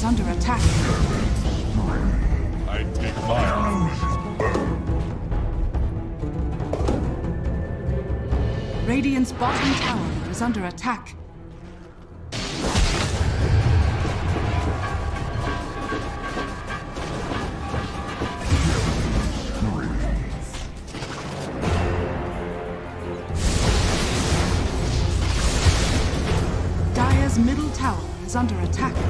Is under attack. I take mine. Radiant's bottom tower is under attack. Dire's middle tower is under attack.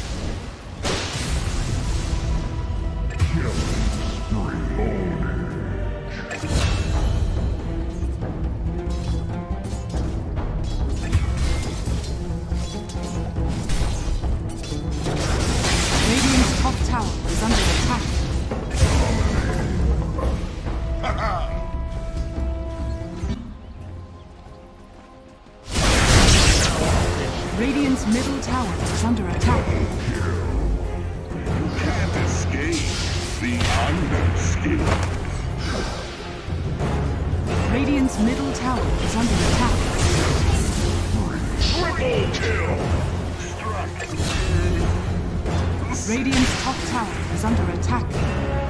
The unescape. Radiant's middle tower is under attack. Triple kill. Radiant's top tower is under attack.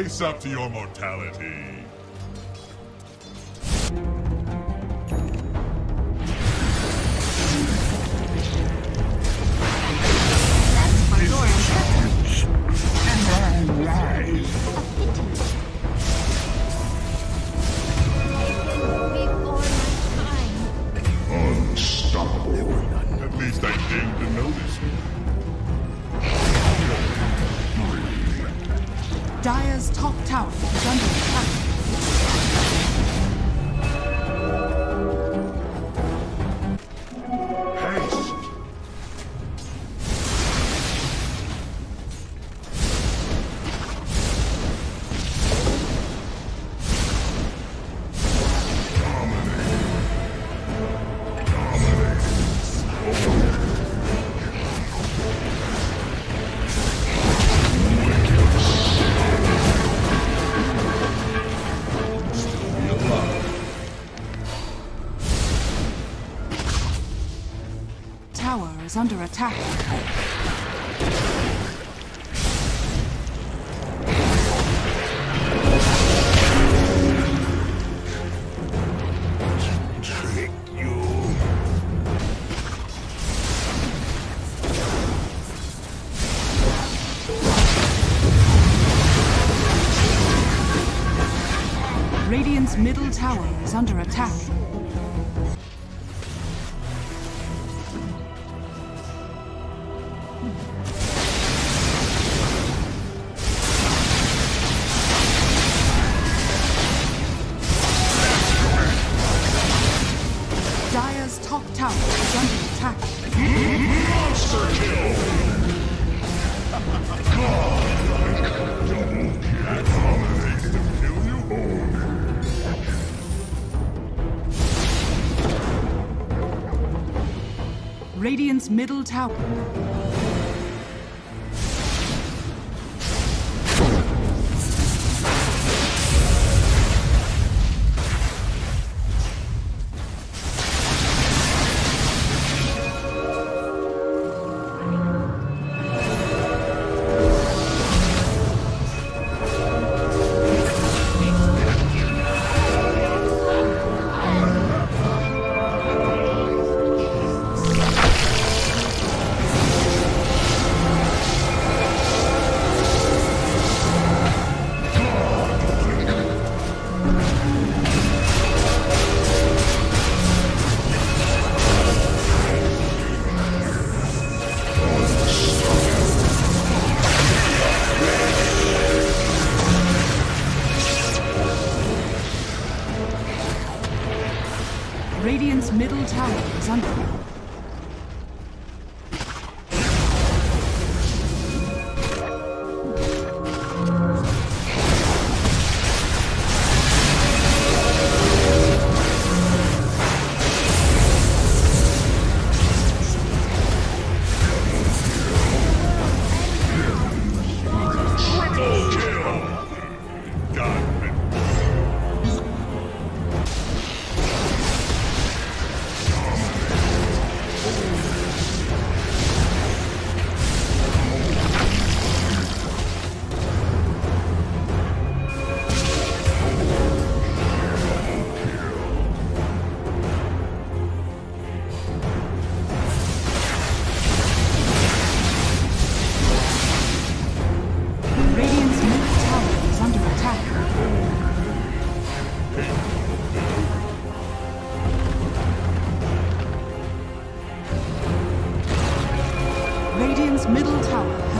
Face up to your mortality. Is under attack. Middle tower. Radiant's middle tower is under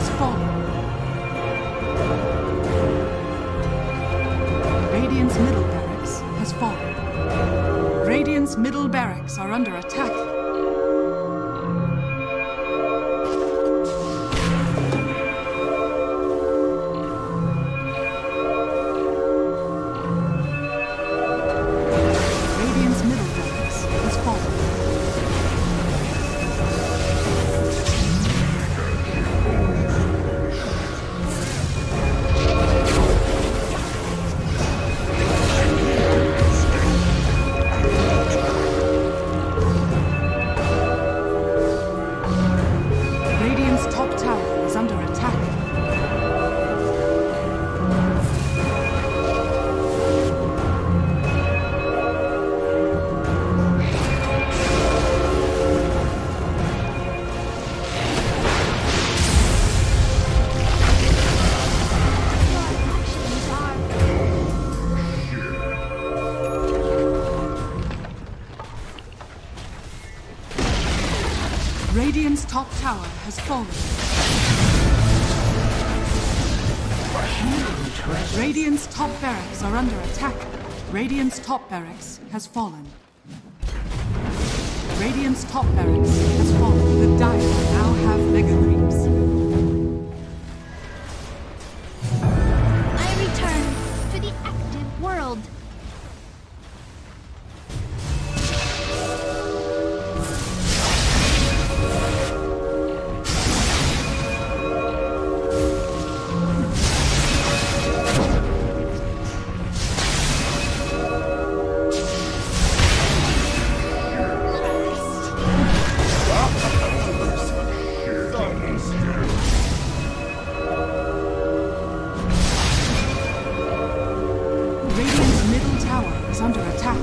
has fallen. Radiant's middle barracks has fallen. Radiant's middle barracks are under attack. Top tower has fallen. Radiant's top barracks are under attack. Radiant's top barracks has fallen. Radiant's top barracks has fallen. The Dire Radiant's middle tower is under attack.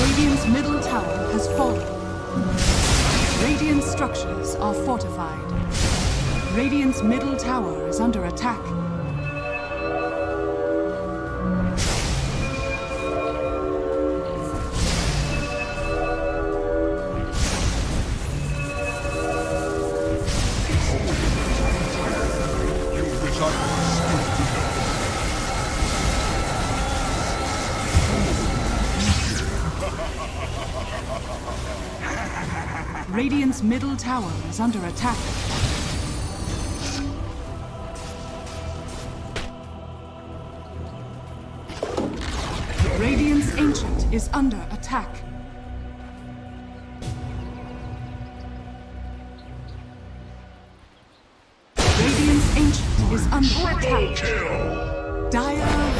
Radiant's middle tower has fallen. Radiant structures are fortified. Radiant's middle tower is under attack. Radiant's middle tower is under attack. Radiant's ancient is under attack. Radiant's ancient is under attack. Dire